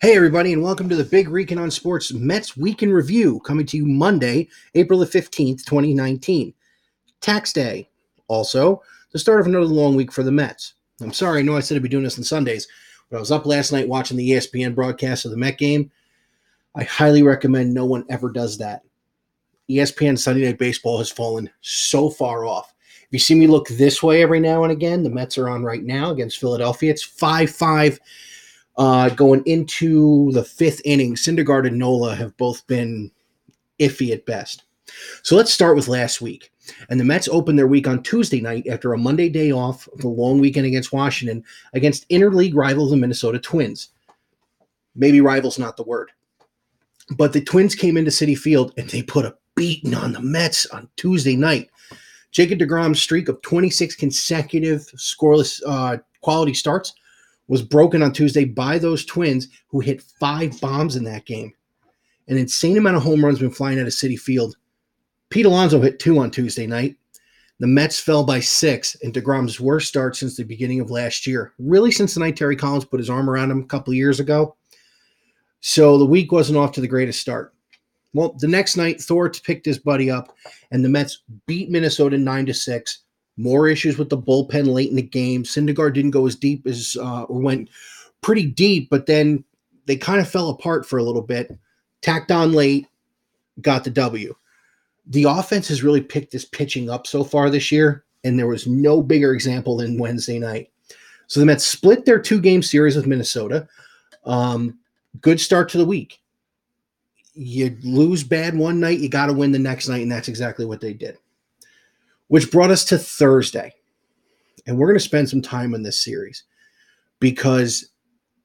Hey, everybody, and welcome to the Big Rican on Sports Mets Week in Review, coming to you Monday, April the 15th, 2019. Tax Day. Also, the start of another long week for the Mets. I'm sorry, I know I said I'd be doing this on Sundays, but I was up last night watching the ESPN broadcast of the Met game. I highly recommend no one ever does that. ESPN Sunday Night Baseball has fallen so far off. If you see me look this way every now and again, the Mets are on right now against Philadelphia. It's 5 5 uh, going into the fifth inning. Syndergaard and Nola have both been iffy at best. So let's start with last week. And the Mets opened their week on Tuesday night after a Monday day off, of the long weekend against Washington, against interleague rivals the Minnesota Twins. Maybe rivals not the word. But the Twins came into Citi Field and they put a beating on the Mets on Tuesday night. Jacob DeGrom's streak of 26 consecutive scoreless uh, quality starts was broken on Tuesday by those Twins who hit five bombs in that game. An insane amount of home runs been flying out of Citi Field. Pete Alonso hit two on Tuesday night. The Mets fell by six in DeGrom's worst start since the beginning of last year. Really, since the night Terry Collins put his arm around him a couple years ago. So the week wasn't off to the greatest start. Well, the next night, Thor picked his buddy up, and the Mets beat Minnesota nine to six. More issues with the bullpen late in the game. Syndergaard didn't go as deep as, uh, or went pretty deep, but then they kind of fell apart for a little bit. Tacked on late, got the W. The offense has really picked this pitching up so far this year, and there was no bigger example than Wednesday night. So the Mets split their two game series with Minnesota. Um, good start to the week you lose bad one night, you got to win the next night. And that's exactly what they did. Which brought us to Thursday. And we're going to spend some time on this series because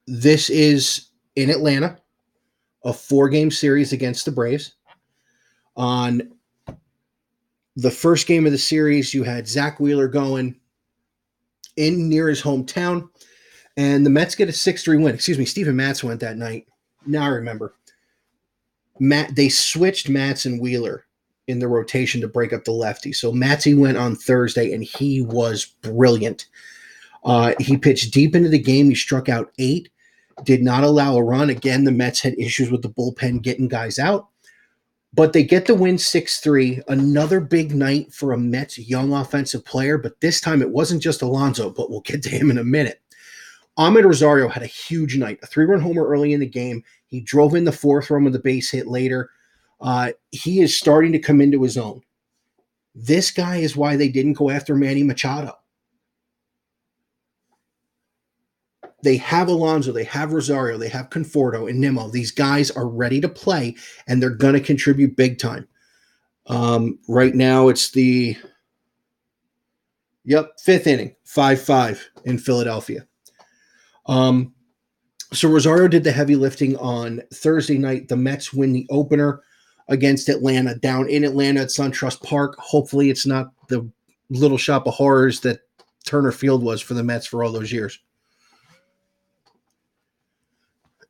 this is in Atlanta, a four game series against the Braves. On the first game of the series, you had Zack Wheeler going in near his hometown, and the Mets get a 6 3 win. Excuse me, Steven Matz went that night. Now I remember. Matt they switched Matz and Wheeler in the rotation to break up the lefty. So Matzy went on Thursday and he was brilliant. Uh, he pitched deep into the game. He struck out eight, did not allow a run. Again, the Mets had issues with the bullpen getting guys out, but they get the win 6 3. Another big night for a Mets young offensive player, but this time it wasn't just Alonso, but we'll get to him in a minute. Amed Rosario had a huge night, a three run homer early in the game. He drove in the fourth run with a base hit later. Uh, he is starting to come into his own. This guy is why they didn't go after Manny Machado. They have Alonso, they have Rosario, they have Conforto and Nimmo. These guys are ready to play and they're going to contribute big time. Um, right now, it's the yep fifth inning, five five in Philadelphia. Um, so Rosario did the heavy lifting on Thursday night. The Mets win the opener against Atlanta down in Atlanta at SunTrust Park. Hopefully, it's not the little shop of horrors that Turner Field was for the Mets for all those years.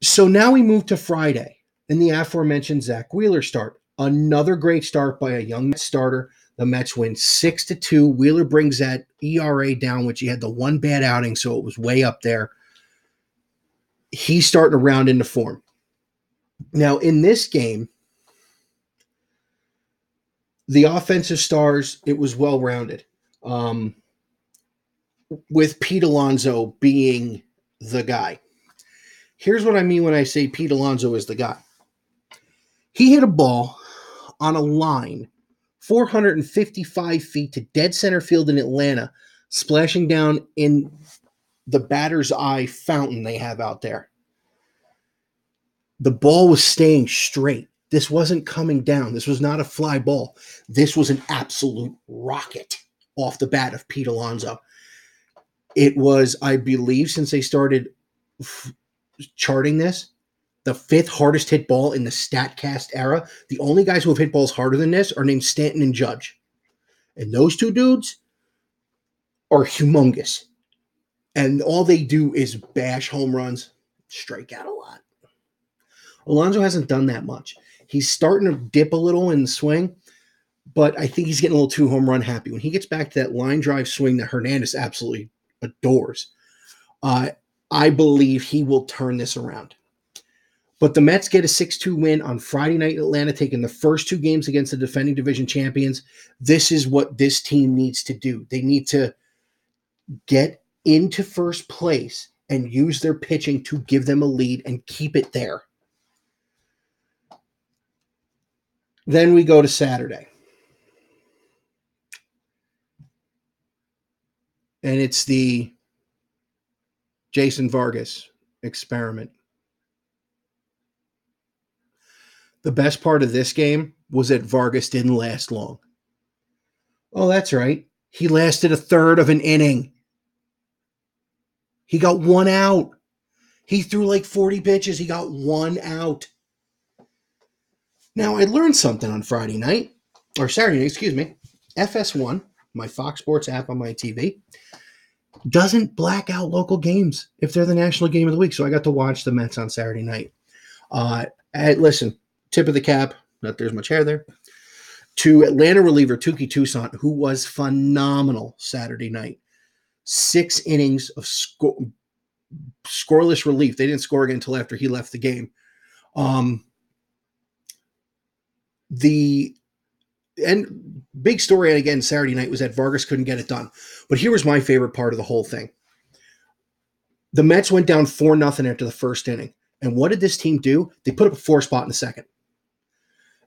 So now we move to Friday in the aforementioned Zack Wheeler start. Another great start by a young Mets starter. The Mets win six to two. Wheeler brings that ERA down, which he had the one bad outing, so it was way up there he's starting to round into form. Now, in this game, the offensive stars, it was well rounded. Um, with Pete Alonso being the guy. Here's what I mean when I say Pete Alonso is the guy. He hit a ball on a line 455 feet to dead center field in Atlanta, splashing down in the batter's eye fountain they have out there. The ball was staying straight. This wasn't coming down. This was not a fly ball. This was an absolute rocket off the bat of Pete Alonso. It was, I believe, since they started f- charting this, the fifth hardest hit ball in the StatCast era. The only guys who have hit balls harder than this are named Stanton and Judge. And those two dudes are humongous and all they do is bash home runs, strike out a lot. Alonso hasn't done that much. He's starting to dip a little in the swing, but I think he's getting a little too home run happy. When he gets back to that line drive swing that Hernandez absolutely adores, uh, I believe he will turn this around. But the Mets get a 6 2 win on Friday night in Atlanta, taking the first two games against the defending division champions. This is what this team needs to do. They need to get into first place and use their pitching to give them a lead and keep it there. Then we go to Saturday. And it's the Jason Vargas experiment. The best part of this game was that Vargas didn't last long. Oh, that's right. He lasted a third of an inning. He got one out. He threw like 40 pitches. He got one out. Now, I learned something on Friday night, or Saturday night, excuse me. FS1, my Fox Sports app on my TV, doesn't black out local games if they're the national game of the week. So I got to watch the Mets on Saturday night. Uh, listen, tip of the cap, not there's much hair there, to Atlanta reliever Touki Toussaint, who was phenomenal Saturday night. Six innings of sco- scoreless relief. They didn't score again until after he left the game. Um, the and big story and again Saturday night was that Vargas couldn't get it done. But here was my favorite part of the whole thing. The Mets went down 4 nothing after the first inning. And what did this team do? They put up a four spot in the second.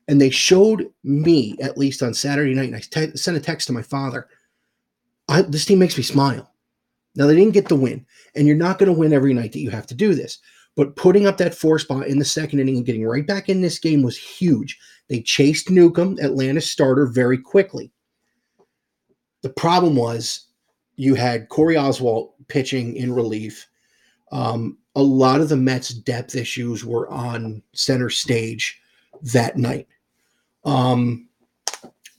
And they showed me, at least on Saturday night, and I te- sent a text to my father. I, this team makes me smile. Now, they didn't get the win, and you're not going to win every night that you have to do this. But putting up that four spot in the second inning and getting right back in this game was huge. They chased Newcomb, Atlanta's starter, very quickly. The problem was you had Corey Oswalt pitching in relief. Um, a lot of the Mets' depth issues were on center stage that night. Um,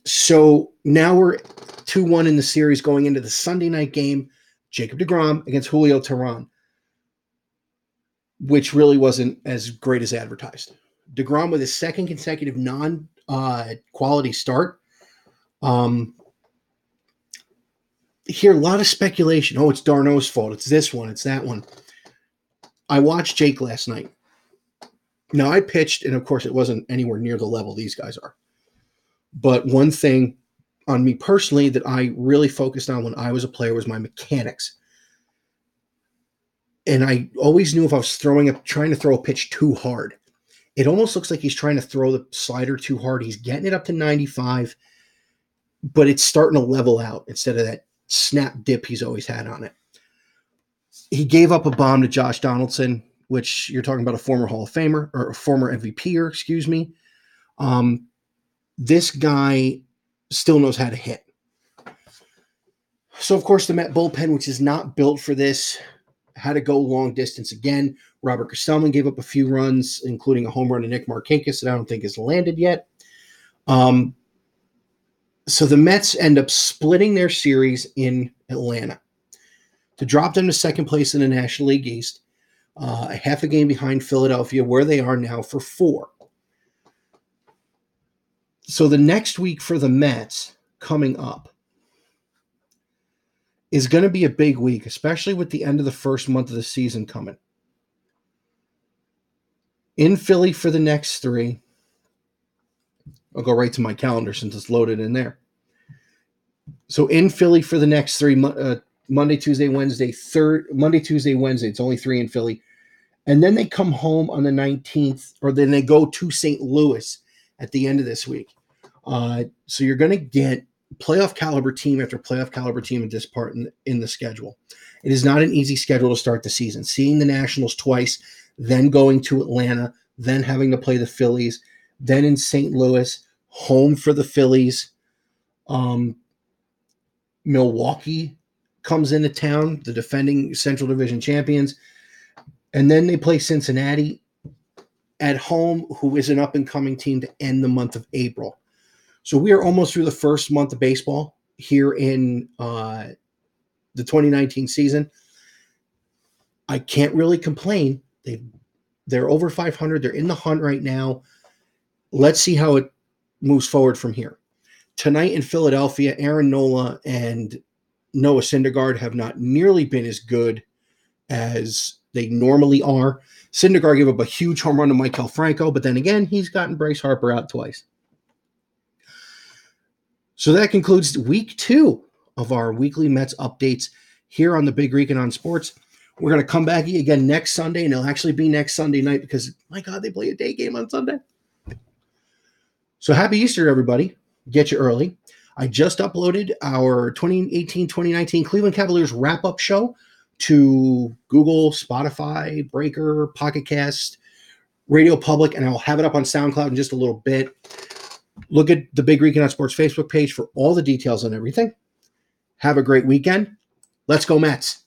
so now we're 2 1 in the series going into the Sunday night game. Jacob DeGrom against Julio Teheran, which really wasn't as great as advertised. DeGrom with his second consecutive non uh, quality start. Um, hear a lot of speculation. Oh, it's d'Arnaud's fault. It's this one. It's that one. I watched Jake last night. Now I pitched, and of course, it wasn't anywhere near the level these guys are. But one thing on me personally that I really focused on when I was a player was my mechanics. And I always knew if I was throwing up, trying to throw a pitch too hard, it almost looks like he's trying to throw the slider too hard. He's getting it up to 95, but it's starting to level out instead of that snap dip he's always had on it. He gave up a bomb to Josh Donaldson, which you're talking about a former Hall of Famer or a former MVPer, excuse me. Um, this guy still knows how to hit. So, of course, the Met bullpen, which is not built for this, had to go long distance again. Robert Gsellman gave up a few runs, including a home run to Nick Markakis that I don't think has landed yet. Um, so the Mets end up splitting their series in Atlanta to drop them to second place in the National League East, uh, a half a game behind Philadelphia, where they are now for four. So the next week for the Mets coming up is going to be a big week, especially with the end of the first month of the season coming. In Philly for the next three. I'll go right to my calendar since it's loaded in there. So in Philly for the next three uh, Monday, Tuesday, Wednesday, third Monday, Tuesday, Wednesday. It's only three in Philly, and then they come home on the nineteenth, or then they go to St. Louis at the end of this week. Uh, so you're going to get playoff caliber team after playoff caliber team at this part in, in the schedule. It is not an easy schedule to start the season. Seeing the Nationals twice, then going to Atlanta, then having to play the Phillies, then in St. Louis, home for the Phillies. Um, Milwaukee comes into town, the defending Central Division champions, and then they play Cincinnati at home, who is an up and coming team to end the month of April. So we are almost through the first month of baseball here in uh, the 2019 season. I can't really complain. They they're over 500. They're in the hunt right now. Let's see how it moves forward from here. Tonight in Philadelphia, Aaron Nola and Noah Syndergaard have not nearly been as good as they normally are. Syndergaard gave up a huge home run to Maikel Franco, but then again, he's gotten Bryce Harper out twice. So that concludes week two of our weekly Mets updates here on the Big Rican on Sports. We're going to come back again next Sunday, and it'll actually be next Sunday night because, my God, they play a day game on Sunday. So happy Easter, everybody. Get you early. I just uploaded our 2018 2019 Cleveland Cavaliers wrap up show to Google, Spotify, Breaker, Pocket Cast, Radio Public, and I'll have it up on SoundCloud in just a little bit. Look at the Big Rican on Sports Facebook page for all the details on everything. Have a great weekend. Let's go, Mets.